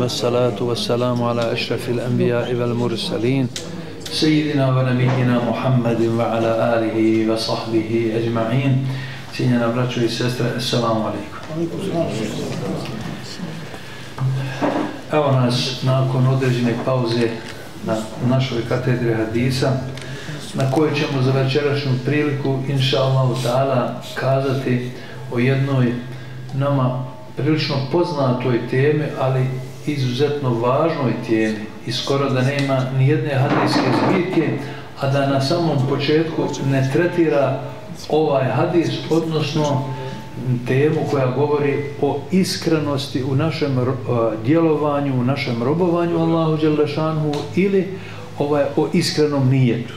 والصلاة والسلام على أشرف الأنبياء والمرسلين سيدنا ونبينا محمد وعلى آله وصحبه أجمعين سيدنا براتشو السستر السلام عليكم Evo nas nakon određene pauze na našoj katedri hadisa na kojoj ćemo za večerašnju priliku inša Allahu ta'ala kazati o jednoj nama prilično poznatoj temi, ali izuzetno važnoj temi i skoro da nema ni jedne hadijske zbirke, a da na samom početku ne tretira ovaj hadis, odnosno temu koja govori o iskrenosti u našem e, djelovanju, u našem robovanju Allahu Đelešanhu ili ovaj, o iskrenom nijetu.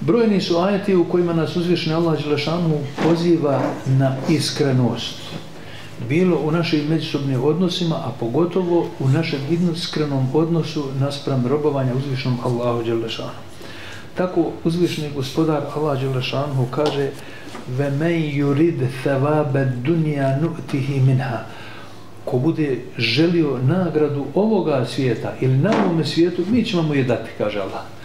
Brojni su ajeti u kojima nas uzvišni Allah Đelešanhu poziva na iskrenost. Bilo u našim međusobnim odnosima, a pogotovo u našem iskrenom odnosu naspram robovanja uzvišnom Allahu Đelešanu. Tako uzvišni gospodar Allah Đelešanu kaže ve يُرِدْ ثَوَابَ thavabe نُؤْتِهِ مِنْهَا minha ko bude želio nagradu ovoga svijeta ili na ovome svijetu, mi ćemo mu je dati, kaže Allah.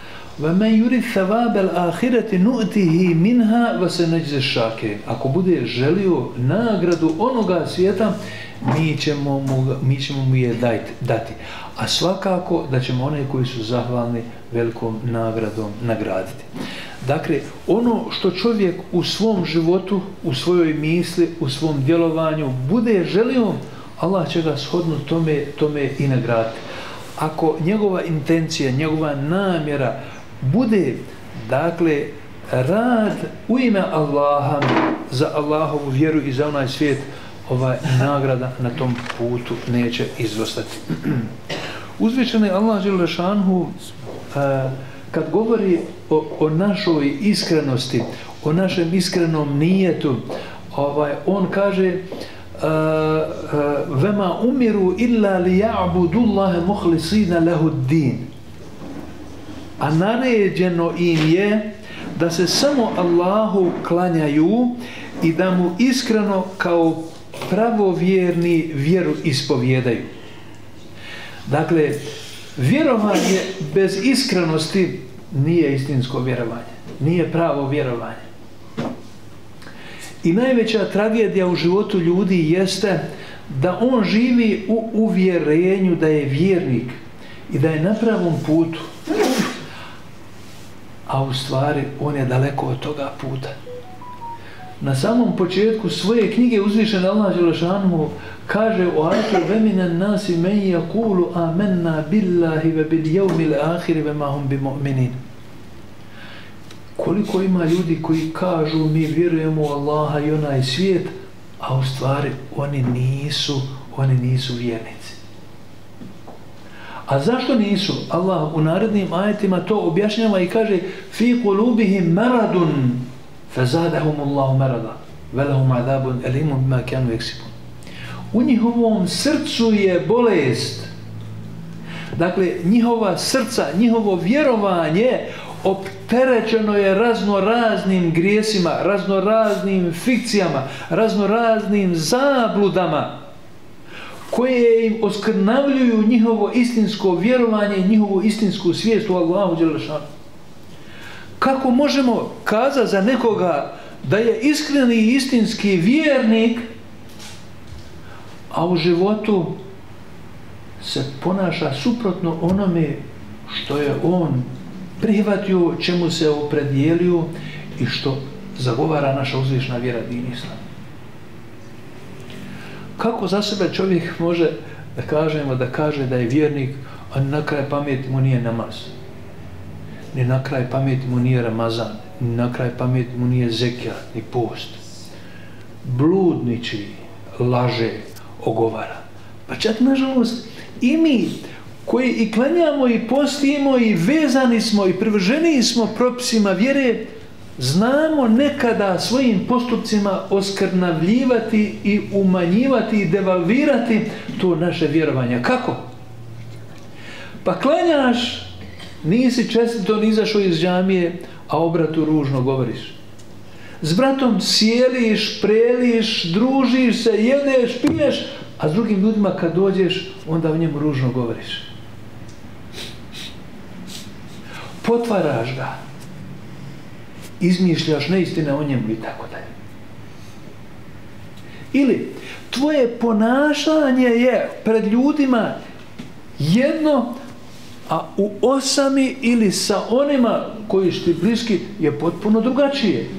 وَمَنْ يُرِدْ ثَوَابَ الْآخِرَةِ نُؤْتِهِ مِنْهَا وَسَنَجْزَ شَاكِرٍ Ako bude želio nagradu onoga svijeta, mi ćemo mu, mi ćemo mu je dati. A svakako da ćemo one koji su zahvalni velikom nagradom nagraditi. Dakle, ono što čovjek u svom životu, u svojoj misli, u svom djelovanju bude želio, Allah će ga shodno tome, tome i nagraditi. Ako njegova intencija, njegova namjera, bude dakle rad u ime Allaha za Allahovu vjeru i za onaj svijet ovaj nagrada na tom putu neće izostati. Uzvišeni Allah Želešanhu eh, kad govori o, o našoj iskrenosti, o našem iskrenom nijetu, ovaj, on kaže eh, eh, vema umiru illa li ja'budu Allahe muhlisina lehu din a naređeno im je da se samo Allahu klanjaju i da mu iskreno kao pravovjerni vjeru ispovjedaju. Dakle, vjerovanje bez iskrenosti nije istinsko vjerovanje. Nije pravo vjerovanje. I najveća tragedija u životu ljudi jeste da on živi u uvjerenju da je vjernik i da je na pravom putu a u stvari on je daleko od toga puta. Na samom početku svoje knjige uzvišen Allah Đelešanu kaže o ajtu vemina nasi men jakulu amenna billahi ve bil jevmil ahiri ve mahum bi mu'minin. Koliko ima ljudi koji kažu mi vjerujemo u Allaha i onaj svijet, a u stvari oni nisu, oni nisu vjernici. A zašto nisu? Allah u narednim ajetima to objašnjava i kaže fi kulubihim maradun fazadahum Allahu marada velahum adabun elimun bima kanu yaksibun. U njihovom srcu je bolest. Dakle, njihova srca, njihovo vjerovanje opterećeno je razno raznim grijesima, razno raznim fikcijama, razno raznim zabludama koje im oskrnavljuju njihovo istinsko vjerovanje i njihovu istinsku svijest u Allahu Đelešanu. Kako možemo kazati za nekoga da je iskreni i istinski vjernik, a u životu se ponaša suprotno onome što je on prihvatio, čemu se opredijelio i što zagovara naša uzvišna vjera din Islam kako za sebe čovjek može da kažemo, da kaže da je vjernik, a na kraj pameti mu nije namaz. Ni na kraj pameti mu nije Ramazan, ni na kraj pameti mu nije zekija, ni post. Bludniči, laže, ogovara. Pa čak, nažalost, i mi koji i klanjamo i postimo i vezani smo i privrženi smo propisima vjere, znamo nekada svojim postupcima oskrnavljivati i umanjivati i devalvirati to naše vjerovanje. Kako? Pa klanjaš, nisi čestito ni izašao iz džamije, a obratu ružno govoriš. S bratom sjeliš, preliš, družiš se, jedeš, piješ, A s drugim ljudima kad dođeš, onda o njemu ružno govoriš. Potvaraš ga. Izmišljaš neistine o njemu i tako dalje. Ili tvoje ponašanje je pred ljudima jedno, a u osami ili sa onima koji su ti bliski je potpuno drugačije.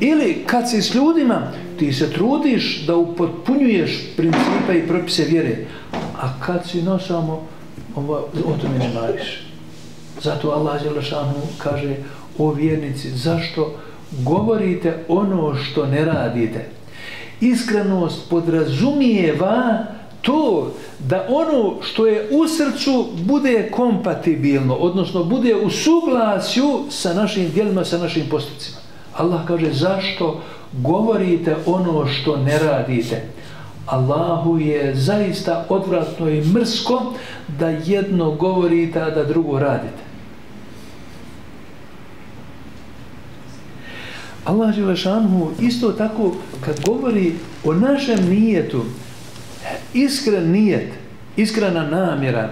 Ili kad si s ljudima, ti se trudiš da upotpunjuješ principe i propise vjere, a kad si nosamo, ovo, o tome ne mariš. Zato Allah Đelešanu kaže o vjernici, zašto govorite ono što ne radite? Iskrenost podrazumijeva to da ono što je u srcu bude kompatibilno, odnosno bude u suglasju sa našim dijelima, sa našim postupcima. Allah kaže zašto govorite ono što ne radite. Allahu je zaista odvratno i mrsko da jedno govorite, a da drugo radite. Allah Želešanhu isto tako kad govori o našem nijetu, iskren nijet, iskrena namjera,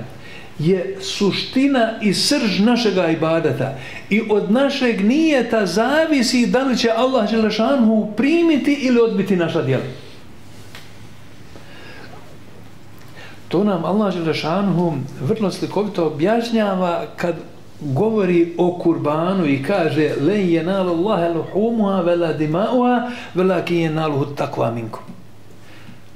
je suština i srž našega ibadeta. I od našeg nijeta zavisi da li će Allah Želešanhu primiti ili odbiti naša djela. To nam Allah Želešanhu vrlo slikovito objašnjava kad govori o kurbanu i kaže le je nalo Allahe luhumuha vela dimauha vela ki je nalo takva minkum.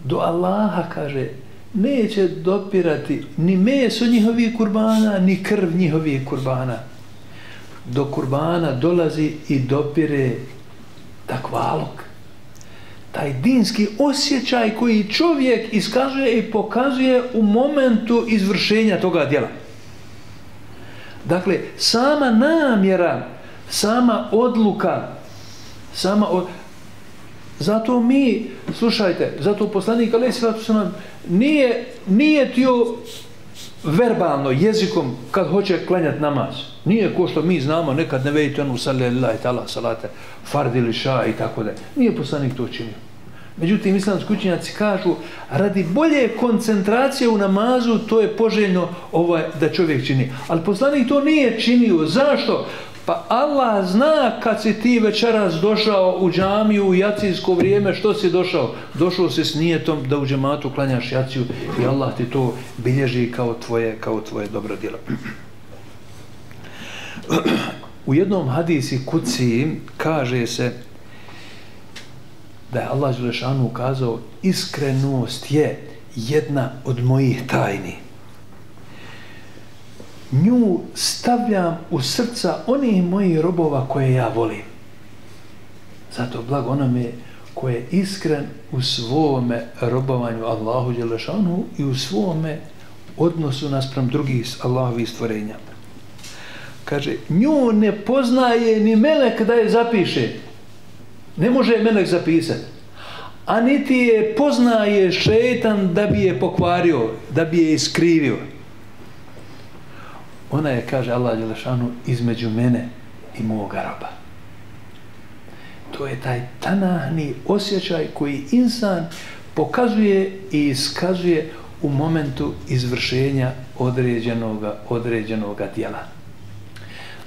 Do Allaha kaže neće dopirati ni meso njihovih kurbana, ni krv njihovih kurbana. Do kurbana dolazi i dopire takvalog. Taj dinski osjećaj koji čovjek iskazuje i pokazuje u momentu izvršenja toga djela. Dakle, sama namjera, sama odluka, sama od... Zato mi, slušajte, zato poslanik Ali Sivatu se nam nije, nije tio verbalno, jezikom, kad hoće klanjati namaz. Nije ko što mi znamo, nekad ne vedite onu salila i tala salate, fardili ša i tako da. Nije poslanik to činio. Međutim, islamski učenjaci kažu, radi bolje koncentracije u namazu, to je poželjno ovaj, da čovjek čini. Ali poslanik to nije činio. Zašto? Pa Allah zna kad si ti večeras došao u džamiju u jacijsko vrijeme, što si došao? Došao si s nijetom da u džematu klanjaš jaciju i Allah ti to bilježi kao tvoje, kao tvoje dobro djelo. U jednom hadisi kuci kaže se da je Allah Želešanu ukazao iskrenost je jedna od mojih tajni. Nju stavljam u srca onih mojih robova koje ja volim. Zato blago onome koje je iskren u svome robovanju Allahu Đelešanu i u svome odnosu naspram drugih Allahovih stvorenja. Kaže, nju ne poznaje ni melek da je zapiše. Ne može je melek zapisati. A niti je poznaje šetan da bi je pokvario, da bi je iskrivio. Ona je, kaže Allah Đelešanu, između mene i moga roba. To je taj tanahni osjećaj koji insan pokazuje i iskazuje u momentu izvršenja određenoga, određenog djela.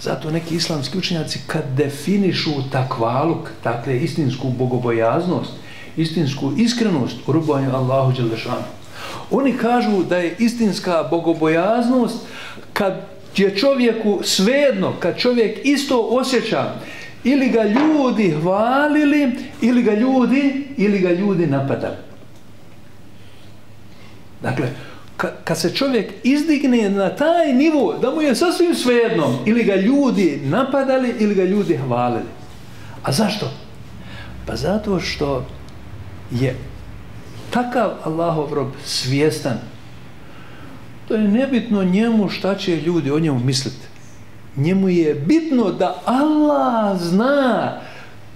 Zato neki islamski učenjaci kad definišu takvaluk, dakle istinsku bogobojaznost, istinsku iskrenost u rubovanju Allahu Đelešanu, oni kažu da je istinska bogobojaznost kad je čovjeku svejedno, kad čovjek isto osjeća ili ga ljudi hvalili ili ga ljudi ili ga ljudi napadali. Dakle, kad se čovjek izdigne na taj nivo da mu je sasvim svejedno ili ga ljudi napadali ili ga ljudi hvalili. A zašto? Pa zato što je takav Allahov rob svjestan to je nebitno njemu šta će ljudi o njemu misliti. Njemu je bitno da Allah zna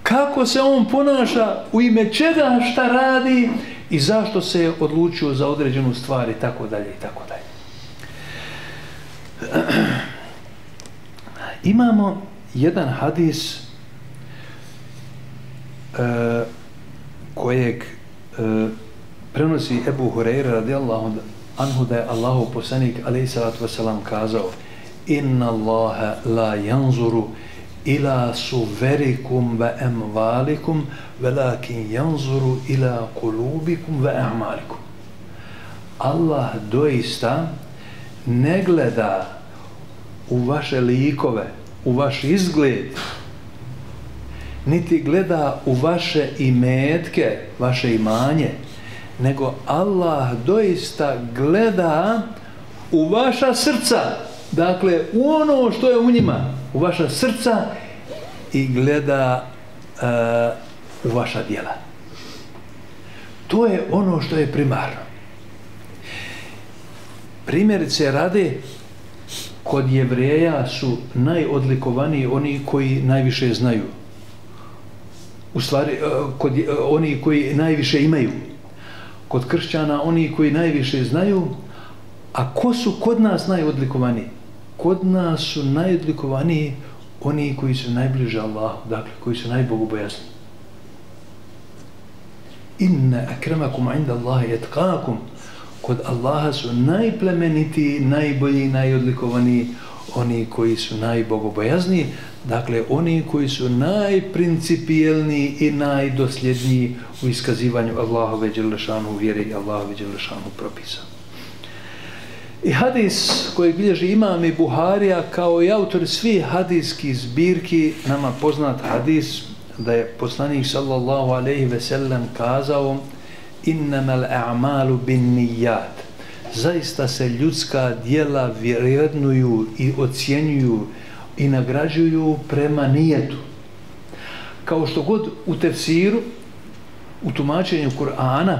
kako se on ponaša, u ime čega šta radi i zašto se je odlučio za određenu stvar i tako dalje i tako dalje. Imamo jedan hadis e, kojeg e, prenosi Ebu Hureyre radijallahu anhu da je Allahu poslanik alaih salatu wasalam kazao inna Allaha la janzuru ila suverikum ve emvalikum velakin janzuru ila kulubikum ve a'malikum. Allah doista ne gleda u vaše likove, u vaš izgled, niti gleda u vaše imetke, vaše imanje, nego Allah doista gleda u vaša srca, dakle u ono što je u njima, u vaša srca i gleda uh, u vaša djela. To je ono što je primarno. Primjerice rade kod jevreja su najodlikovaniji oni koji najviše znaju. U stvari, e, kod, e, oni koji najviše imaju. Kod kršćana oni koji najviše znaju. A ko su kod nas najodlikovaniji? Kod nas su najodlikovaniji oni koji su najbliže Allahu, dakle, koji su najbogobojazni. Inna akramakum inda Allahi etkakum kod Allaha su najplemeniti, najbolji, najodlikovani oni koji su najbogobojazni, dakle oni koji su najprincipijelniji i najdosljedniji u iskazivanju Allahove Đelešanu vjere i Allahove Đelešanu propisa. I hadis koji bilježi imam i Buharija kao i autor svih hadijskih zbirki, nama poznat hadis da je poslanik sallallahu alaihi ve sellem kazao innamal a'malu bin nijat. Zaista se ljudska dijela vrednuju i ocjenjuju i nagrađuju prema nijetu. Kao što god u tefsiru, u tumačenju Kur'ana,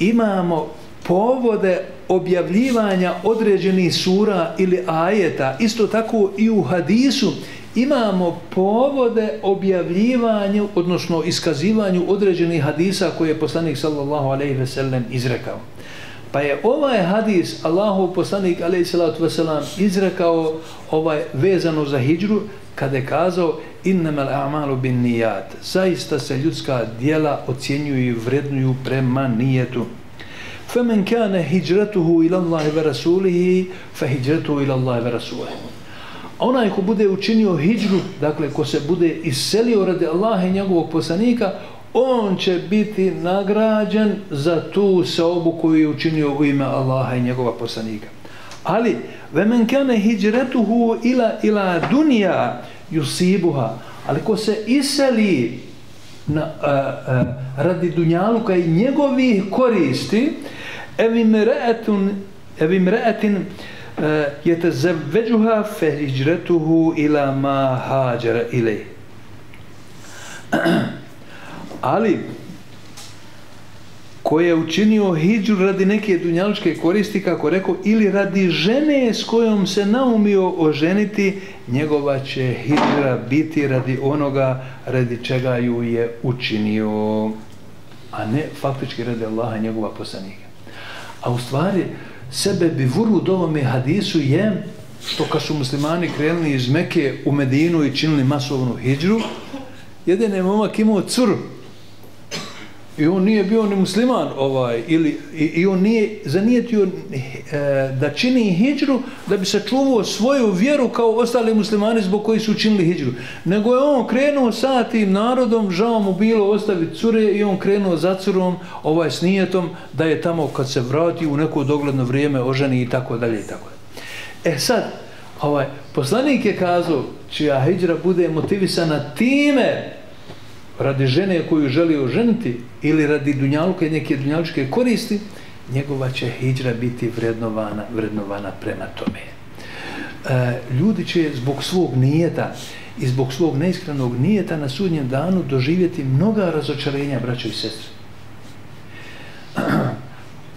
imamo povode objavljivanja određenih sura ili ajeta, isto tako i u hadisu, imamo povode objavljivanju, odnosno iskazivanju određenih hadisa koje je poslanik sallallahu alaihi ve sellem izrekao. Pa je ovaj hadis Allahov poslanik alaihi sallatu ve sellem izrekao ovaj vezano za hijđru kada je kazao innamal a'malu bin nijat. Zaista se ljudska dijela ocjenjuju i vrednuju prema nijetu. فمن كان هجرته إلى الله ورسوله فهجرته إلى الله ورسوله onaj ko bude učinio hijđru, dakle ko se bude iselio radi Allaha i njegovog poslanika, on će biti nagrađen za tu saobu koju je učinio u ime Allaha i njegova poslanika. Ali, vemen kane hijđretuhu ila, ila dunija yusibuha, ali ko se iseli na, a, a, radi dunjaluka i njegovih koristi, evim re'etun, evim re'etin, يتزوجها فهجرته إلى ما هاجر إليه ali ko je učinio hijđu radi neke dunjaličke koristi, kako rekao, ili radi žene s kojom se naumio oženiti, njegova će hijđa biti radi onoga radi čega ju je učinio, a ne faktički radi Allaha njegova poslanika. A u stvari, sebe bi vurud ovome hadisu je što kad su muslimani krenuli iz Meke u Medinu i činili masovnu hijđru, jedan je momak imao curu i on nije bio ni musliman ovaj ili i, i on nije zanijetio e, da čini hidžru da bi se čuvao svoju vjeru kao ostali muslimani zbog koji su učinili hidžru nego je on krenuo sa tim narodom žao mu bilo ostaviti cure i on krenuo za curom ovaj s nijetom da je tamo kad se vrati u neko dogledno vrijeme oženi i tako dalje i tako dalje. E sad ovaj poslanik je kazao čija hidžra bude motivisana time radi žene koju želi oženiti ili radi dunjaluka i neke dunjalučke koristi, njegova će hijđra biti vrednovana, vrednovana prema tome. E, ljudi će zbog svog nijeta i zbog svog neiskrenog nijeta na sudnjem danu doživjeti mnoga razočarenja, braćo i sestre.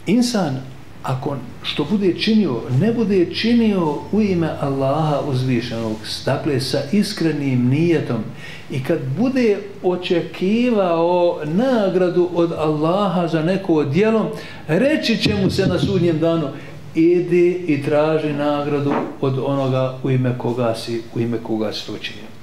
Insan ako što bude činio, ne bude činio u ime Allaha uzvišenog, dakle sa iskrenim nijetom i kad bude očekivao nagradu od Allaha za neko djelo, reći će mu se na sudnjem danu, idi i traži nagradu od onoga u ime koga si, u ime koga si to činio.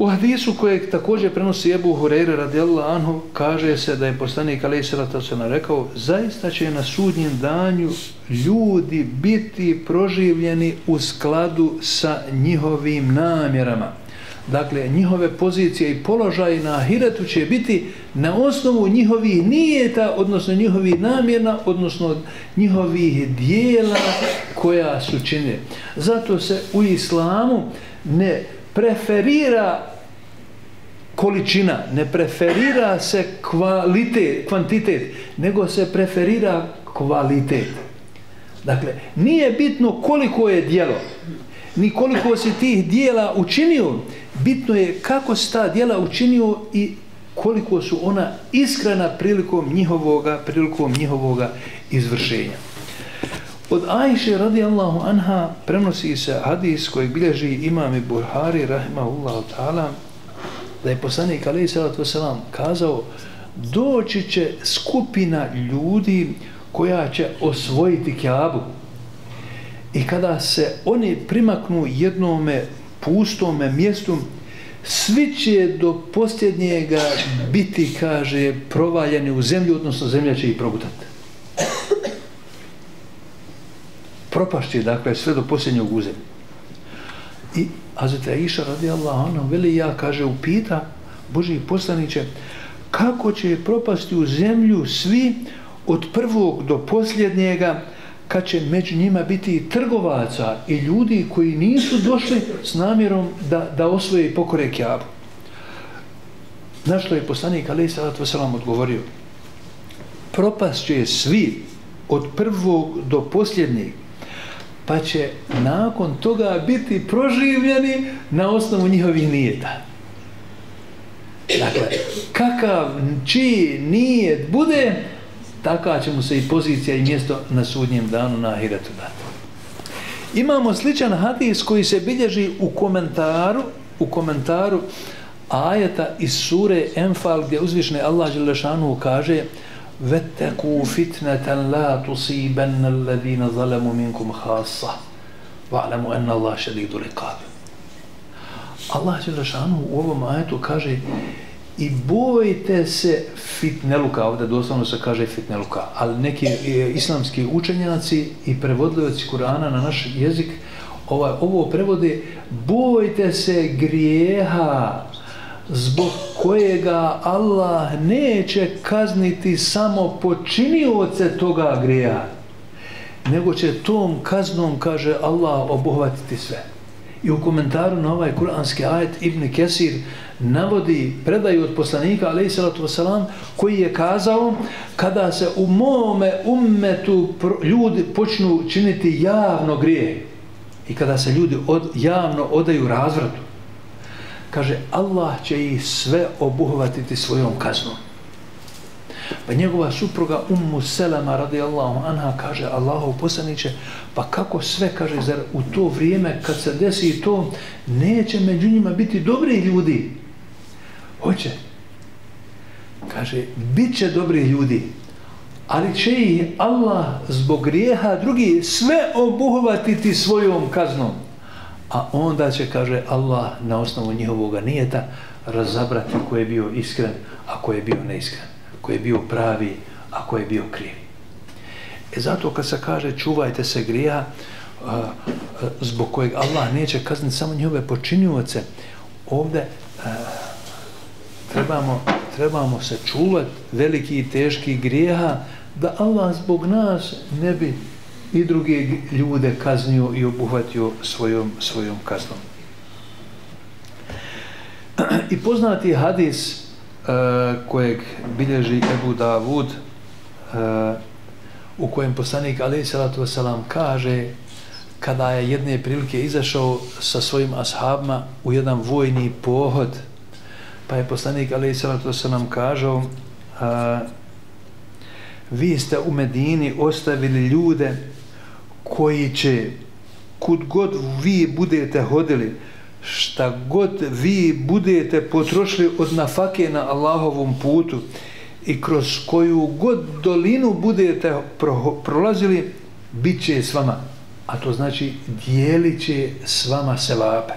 U hadisu kojeg također prenosi Ebu Hureyre radijallahu anhu kaže se da je poslanik alaih sallata se rekao zaista će na sudnjem danju ljudi biti proživljeni u skladu sa njihovim namjerama. Dakle, njihove pozicije i položaj na ahiretu će biti na osnovu njihovih nijeta, odnosno njihovih namjena, odnosno njihovih dijela koja su čine. Zato se u islamu ne preferira količina, ne preferira se kvalitet, kvantitet, nego se preferira kvalitet. Dakle, nije bitno koliko je dijelo, ni koliko si tih dijela učinio, bitno je kako se ta dijela učinio i koliko su ona iskrena prilikom njihovoga, prilikom njihovoga izvršenja. Od Ajše radijallahu anha prenosi se hadis koji bilježi imam i Buhari rahimahullahu ta'ala da je poslanik alaihi salatu wasalam kazao doći će skupina ljudi koja će osvojiti kjabu i kada se oni primaknu jednome pustome mjestu svi će do posljednjega biti, kaže, provaljeni u zemlju, odnosno zemlja će ih progutati. Propašće, dakle, sve do posljednjeg uzemlja. I Hazreti Aisha radijallahu anha veli ja kaže upita Boži poslaniće kako će propasti u zemlju svi od prvog do posljednjega kad će među njima biti trgovaca i ljudi koji nisu došli s namjerom da, da osvoje i pokore kjabu. Na što je poslanik Ali Salat Veselam odgovorio propast će svi od prvog do posljednjeg pa će nakon toga biti proživljeni na osnovu njihovih nijeta. Dakle, kakav čiji nijet bude, taka će mu se i pozicija i mjesto na sudnjem danu na Ahiretu dati. Imamo sličan hadis koji se bilježi u komentaru, u komentaru ajeta iz sure Enfal gdje uzvišne Allah Đelešanu kaže وَتَّكُوا فِتْنَةً لَا تُصِيبَنَّ الَّذِينَ ظَلَمُوا مِنْكُمْ خَاصَّةً وَعْلَمُوا أَنَّ اللَّهَ شَدِيدُ لِقَابِ Allah Đelešanu u ovom ajetu kaže i bojte se fitneluka, ovdje doslovno se kaže fitneluka, ali neki e, islamski učenjaci i prevodljivaci Kur'ana na naš jezik ovaj, ovo prevode bojte se grijeha zbog kojega Allah neće kazniti samo počinioce toga grija, nego će tom kaznom, kaže Allah, obuhvatiti sve. I u komentaru na ovaj kuranski ajet Ibn Kesir navodi predaju od poslanika, alaih salatu wasalam, koji je kazao kada se u mome ummetu ljudi počnu činiti javno grije i kada se ljudi od, javno odaju razvratu, kaže Allah će ih sve obuhvatiti svojom kaznom. Pa njegova supruga Ummu Selama radijallahu anha kaže Allahov poslaniće, pa kako sve, kaže, zar u to vrijeme kad se desi to, neće među njima biti dobri ljudi? Hoće. Kaže, bit će dobri ljudi, ali će ih Allah zbog grijeha drugi sve obuhvatiti svojom kaznom a onda će, kaže Allah, na osnovu njihovog nijeta razabrati ko je bio iskren, a ko je bio neiskren, ko je bio pravi, a ko je bio krivi. E zato kad se kaže čuvajte se grija, a, a, zbog kojeg Allah neće kazniti samo njihove počinjuvace, ovde a, trebamo, trebamo se čuvati veliki i teški grijeha, da Allah zbog nas ne bi i druge ljude kaznio i obuhvatio svojom, svojom kaznom. I poznati hadis uh, kojeg bilježi Ebu Davud uh, u kojem poslanik alaih salatu wasalam kaže kada je jedne prilike izašao sa svojim ashabima u jedan vojni pohod pa je poslanik alaih salatu wasalam kažao uh, vi ste u Medini ostavili ljude koji će kud god vi budete hodili šta god vi budete potrošili od nafake na Allahovom putu i kroz koju god dolinu budete pro, prolazili bit će s vama. A to znači dijelit će s vama selape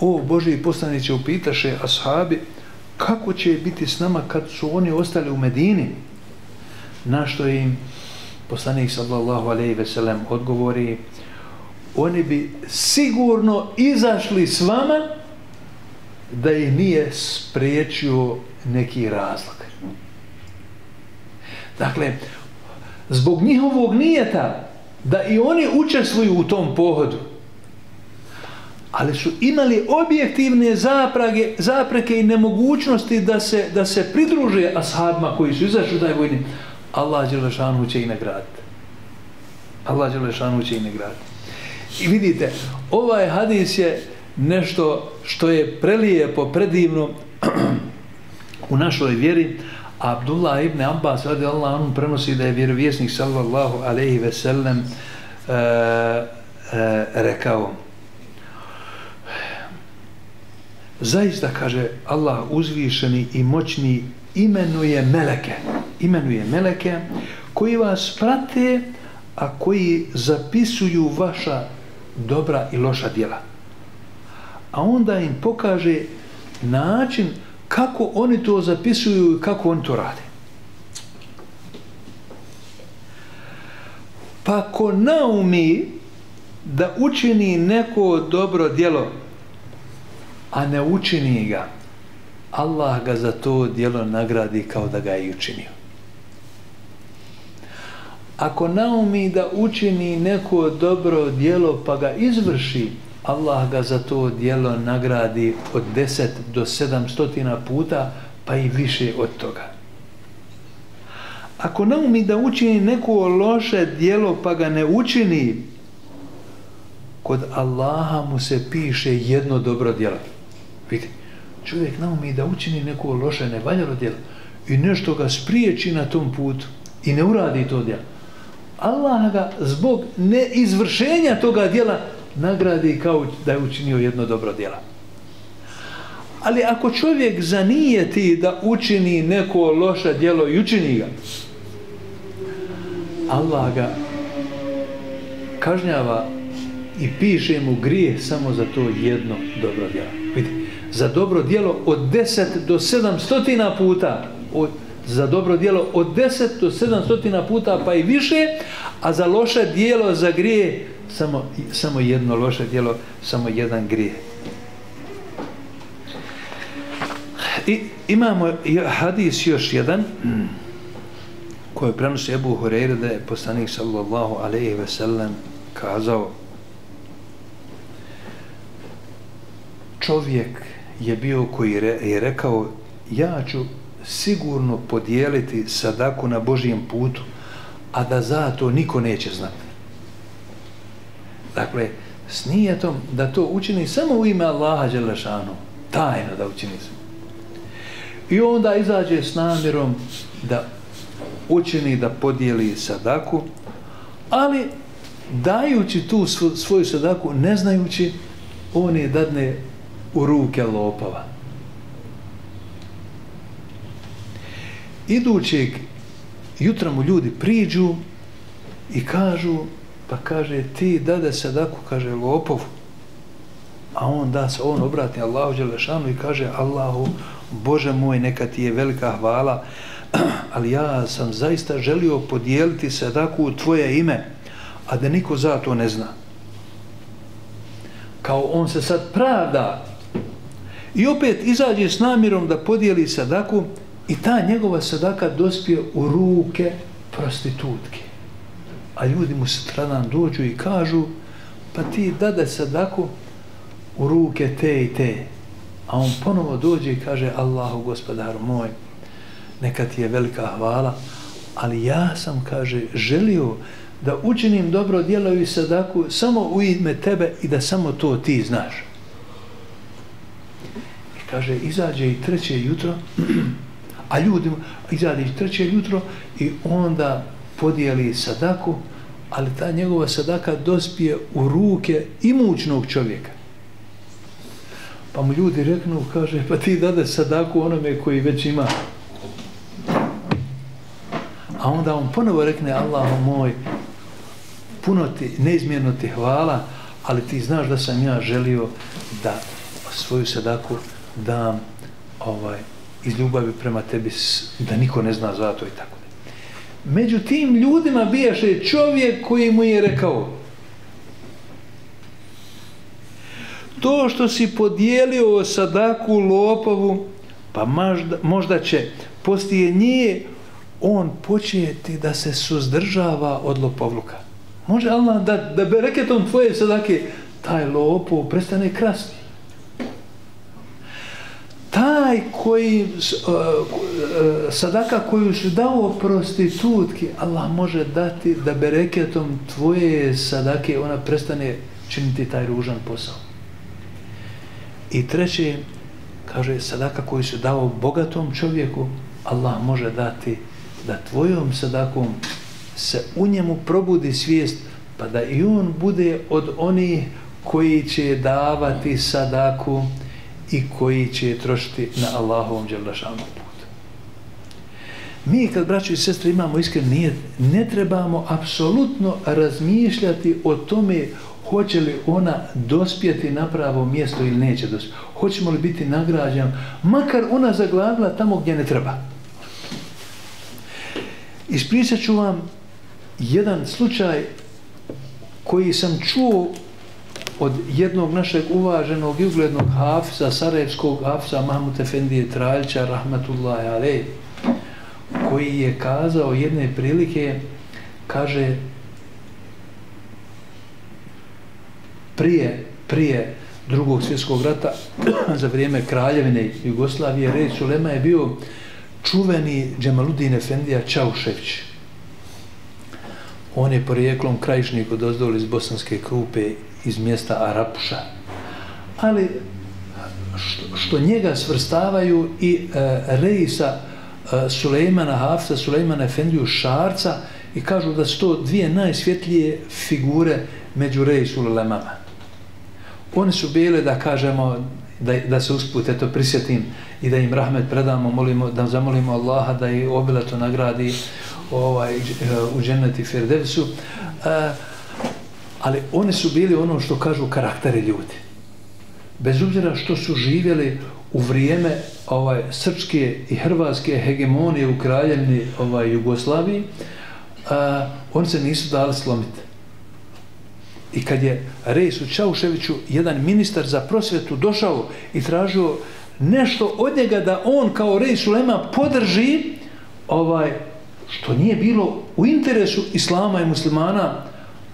o Boži poslaniće upitaše ashabi kako će biti s nama kad su oni ostali u Medini? Na što im poslanik sallallahu alejhi ve sellem odgovori oni bi sigurno izašli s vama da ih nije spriječio neki razlog. Dakle, zbog njihovog nijeta da i oni učestvuju u tom pohodu, ali su imali objektivne zaprage, zapreke i nemogućnosti da se, da se pridruže ashabima koji su izašli u taj vojni, Allah Đelešanu će i nagraditi. Allah Đelešanu će i nagraditi. I vidite, ovaj hadis je nešto što je prelijepo, predivno u našoj vjeri. Abdullah ibn Abbas radi Allah on prenosi da je vjerovjesnik sallallahu alaihi ve sellem e, e, rekao zaista kaže Allah uzvišeni i moćni imenuje meleke imenuje meleke koji vas prate a koji zapisuju vaša dobra i loša djela a onda im pokaže način kako oni to zapisuju i kako oni to rade. Pa ko naumi da učini neko dobro djelo, a ne učini ga, Allah ga za to djelo nagradi kao da ga je učinio. Ako naumi da učini neko dobro djelo pa ga izvrši, Allah ga za to dijelo nagradi od 10 do 700 puta, pa i više od toga. Ako naumi da učini neko loše dijelo pa ga ne učini, kod Allaha mu se piše jedno dobro dijelo. Vidite, čovjek naumi da učini neko loše, nevaljalo djelo i nešto ga spriječi na tom putu i ne uradi to djelo. Allah ga zbog neizvršenja toga djela nagradi kao da je učinio jedno dobro djelo. Ali ako čovjek zanijeti da učini neko loše djelo i učini ga, Allah ga kažnjava i piše mu grije samo za to jedno dobro djelo. Za dobro djelo od 10 do 700 puta, od, za dobro djelo od 10 do 700 puta pa i više, a za loše djelo, za grije, samo, samo jedno loše djelo, samo jedan grije. I imamo hadis još jedan koji prenosi Ebu Hureyre da je poslanik sallallahu alaihi ve sellem kazao čovjek je bio koji je rekao ja ću sigurno podijeliti sadaku na Božijem putu a da za to niko neće znati. Dakle, s nijetom da to učini samo u ime Allaha Đelešanu, tajno da učini se. I onda izađe s namjerom da učini da podijeli sadaku, ali dajući tu svoju sadaku, ne znajući, on je dadne u ruke lopova. Idućeg jutra mu ljudi priđu i kažu Pa kaže, ti dade sadaku, kaže, lopov. A on da se, on obrati Allahu Đelešanu i kaže, Allahu, Bože moj, neka ti je velika hvala, ali ja sam zaista želio podijeliti sadaku u tvoje ime, a da niko za to ne zna. Kao on se sad pravda i opet izađe s namirom da podijeli sadaku i ta njegova sadaka dospije u ruke prostitutke. A ljudi mu stradan dođu i kažu pa ti dade sadaku u ruke te i te. A on ponovo dođe i kaže Allahu gospodaru moj neka ti je velika hvala ali ja sam kaže želio da učinim dobro djelo i sadaku samo u ime tebe i da samo to ti znaš i kaže izađe i treće jutro a ljudi izađe i treće jutro i onda podijeli sadaku ali ta njegova sadaka dospije u ruke imućnog čovjeka. Pa mu ljudi reknu, kaže, pa ti dade sadaku onome koji već ima. A onda on ponovo rekne, Allah moj, puno ti, neizmjerno ti hvala, ali ti znaš da sam ja želio da svoju sadaku dam ovaj, iz ljubavi prema tebi da niko ne zna za to i tako. Među tim ljudima bijaše čovjek koji mu je rekao to što si podijelio sadaku lopovu pa možda, možda će postije nije on početi da se suzdržava od lopovluka. Može Allah da, da bereketom tvoje sadake taj lopov prestane krasti onaj koji e, e, sadaka koju si dao prostitutki Allah može dati da bereketom tvoje sadake ona prestane činiti taj ružan posao. I treće kaže sadaka koju si dao bogatom čovjeku Allah može dati da tvojom sadakom se u njemu probudi svijest pa da i on bude od onih koji će davati sadaku i koji će je trošiti na Allahovom dželašanom putu. Mi kad braćo i sestre imamo iskren nijet, ne trebamo apsolutno razmišljati o tome hoće li ona dospjeti na pravo mjesto ili neće dospjeti. Hoćemo li biti nagrađan, makar ona zaglavila tamo gdje ne treba. Ispričat ću vam jedan slučaj koji sam čuo od jednog našeg uvaženog i uglednog hafza, sarajevskog hafza Mahmut Efendije Traljića, rahmatullahi alej, koji je kazao jedne prilike, kaže, prije, prije drugog svjetskog rata, za vrijeme kraljevine Jugoslavije, red Sulema je bio čuveni Džemaludin Efendija Čaušević. On je porijeklom krajišnik od iz Bosanske krupe iz mjesta Arapuša. Ali što, što njega svrstavaju i e, rejsa e, Sulejmana Hafsa, Sulejmana Efendiju Šarca i kažu da su to dvije najsvjetlije figure među rejsu Lemama. Oni su bile, da kažemo, da, da se usput, eto, prisjetim i da im rahmet predamo, molimo, da zamolimo Allaha da ih obilato nagradi ovaj, u dženeti Firdevsu. Eh, ali one su bili ono što kažu karaktere ljudi. Bez obzira što su živjeli u vrijeme ovaj srpske i hrvatske hegemonije u kraljevni ovaj Jugoslaviji, a, oni se nisu dali slomiti. I kad je Rejsu Čauševiću, jedan ministar za prosvjetu došao i tražio nešto od njega da on kao Rejs Ulema podrži ovaj, što nije bilo u interesu islama i muslimana,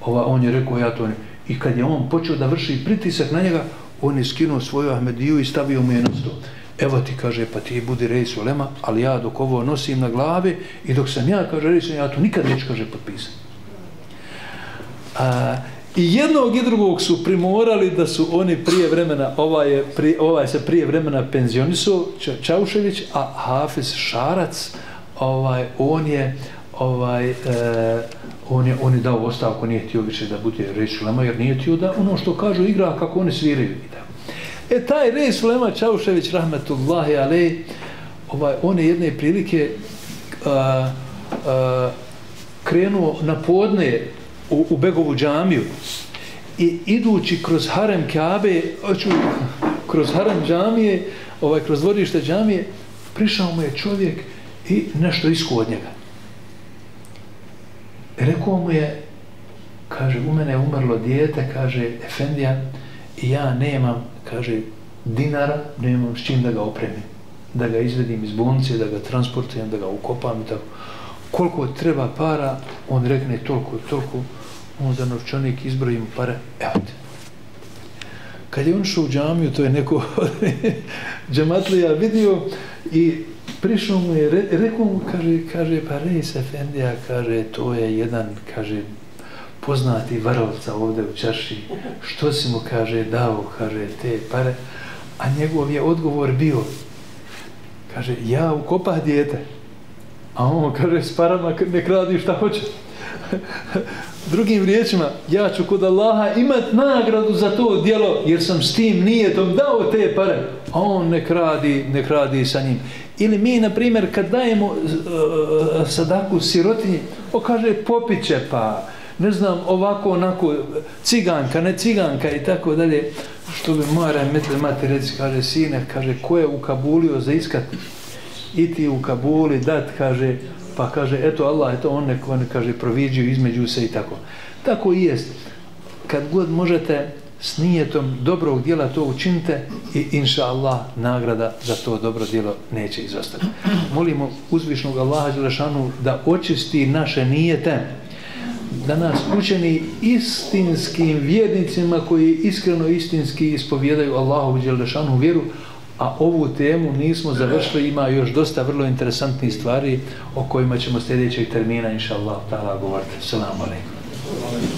ova, on je rekao ja to ne. I kad je on počeo da vrši pritisak na njega, on je skinuo svoju Ahmediju i stavio mu je na sto. Evo ti kaže, pa ti budi rejs ulema, ali ja dok ovo nosim na glavi i dok sam ja, kaže rejs, ja to nikad neću, kaže, potpisati. A, I jednog i drugog su primorali da su oni prije vremena, ovaj, je, pri, ovaj se prije vremena penzionisao, Čaušević, a Hafiz Šarac, ovaj, on je, ovaj, e, on je, on je dao ostavku, nije htio više da bude reč Lema, jer nije htio da ono što kažu igra kako oni sviraju. E taj Reis Sulema Čaušević, rahmetullahi alej, ovaj, on je jedne prilike a, a, krenuo na podne u, u Begovu džamiju i idući kroz harem Kabe, oću, kroz harem džamije, ovaj, kroz dvorište džamije, prišao mu je čovjek i nešto isku od njega. Rekao mu je, kaže, u mene je umrlo dijete, kaže, Efendija, i ja nemam, kaže, dinara, nemam s čim da ga opremim. Da ga izvedim iz bolnice, da ga transportujem, da ga ukopam i tako. Koliko treba para, on rekne toliko, toliko, on za novčanik izbrojim pare, evo te. Kad je on šao u džamiju, to je neko džematlija vidio i prišao mu je, re, rekao mu, kaže, kaže, pa Reis Efendija, kaže, to je jedan, kaže, poznati varovca ovdje u čaši, što si mu, kaže, dao, kaže, te pare, a njegov je odgovor bio, kaže, ja ukopah dijete, a on, kaže, s parama ne radi šta hoće. Drugim riječima, ja ću kod Allaha imat nagradu za to djelo, jer sam s tim nijetom dao te pare, a on ne radi, ne radi sa njim. Ili mi, na primjer, kad dajemo uh, sadaku sirotinji, on kaže, popit će pa, ne znam, ovako, onako, ciganka, ne ciganka i tako dalje. Što bi moja metle mati reci, kaže, sine, kaže, ko je u za iskat? I ti u Kabuli dat, kaže, pa kaže, eto Allah, eto on neko, on kaže, proviđuju između se i tako. Tako i jest. Kad god možete s nijetom dobrog dijela to učinite i inša Allah nagrada za to dobro dijelo neće izostati. Molimo uzvišnog Allaha Đelešanu da očisti naše nijete, da nas učeni istinskim vjernicima koji iskreno istinski ispovjedaju Allahu Đelešanu vjeru, a ovu temu nismo završili, ima još dosta vrlo interesantnih stvari o kojima ćemo sljedećeg termina inša Allah govoriti. Salamu alaikum.